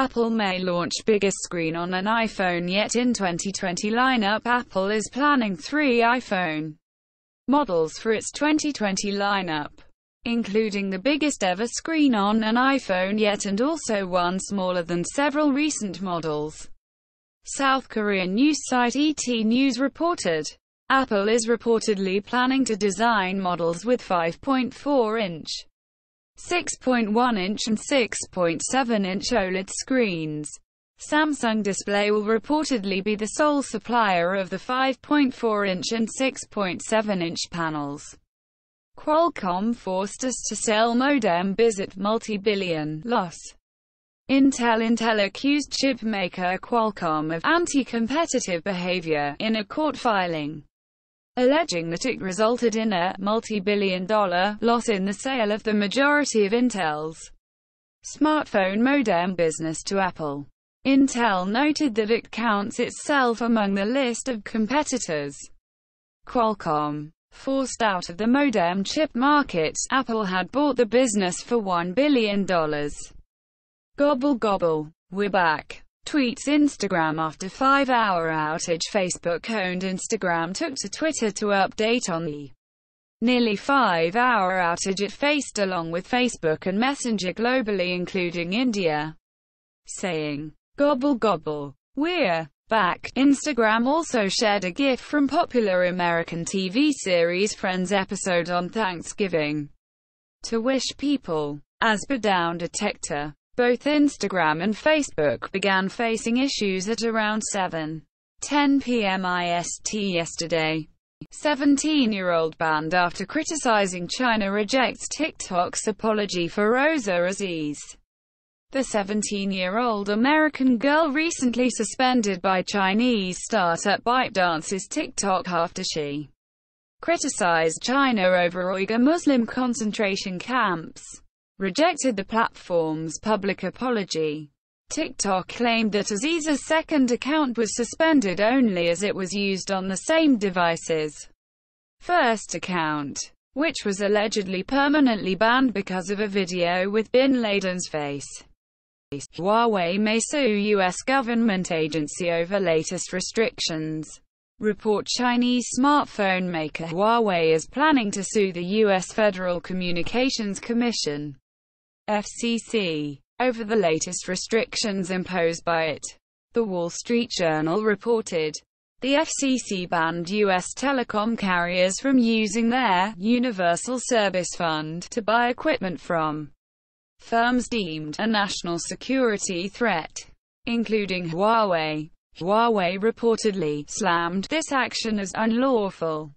Apple may launch biggest screen on an iPhone yet in 2020 lineup Apple is planning three iPhone models for its 2020 lineup, including the biggest ever screen on an iPhone yet and also one smaller than several recent models. South Korean news site ETNews reported. Apple is reportedly planning to design models with 5.4-inch 6.1-inch and 6.7-inch OLED screens. Samsung Display will reportedly be the sole supplier of the 5.4-inch and 6.7-inch panels. Qualcomm forced us to sell modem biz at multi-billion loss. Intel Intel accused chip maker Qualcomm of anti-competitive behavior in a court filing alleging that it resulted in a multi-billion dollar loss in the sale of the majority of Intel's smartphone modem business to Apple. Intel noted that it counts itself among the list of competitors. Qualcomm forced out of the modem chip market, Apple had bought the business for $1 billion. Gobble gobble. We're back tweets Instagram after five-hour outage Facebook-owned Instagram took to Twitter to update on the nearly five-hour outage it faced along with Facebook and Messenger globally including India, saying, Gobble gobble. We're back. Instagram also shared a GIF from popular American TV series Friends episode on Thanksgiving to wish people. As per DownDetector, both Instagram and Facebook began facing issues at around 7:10 p.m. IST yesterday. 17-year-old banned after criticizing China rejects TikTok's apology Feroza Aziz. The 17-year-old American girl recently suspended by Chinese startup ByteDance's TikTok after she criticized China over Uyghur Muslim concentration camps rejected the platform's public apology. TikTok claimed that Aziz's second account was suspended only as it was used on the same device's first account, which was allegedly permanently banned because of a video with bin Laden's face. Huawei may sue U.S. government agency over latest restrictions. Report Chinese smartphone maker Huawei is planning to sue the U.S. Federal Communications Commission FCC, over the latest restrictions imposed by it. The Wall Street Journal reported. The FCC banned U.S. telecom carriers from using their Universal Service Fund to buy equipment from firms deemed a national security threat, including Huawei. Huawei reportedly slammed this action as unlawful.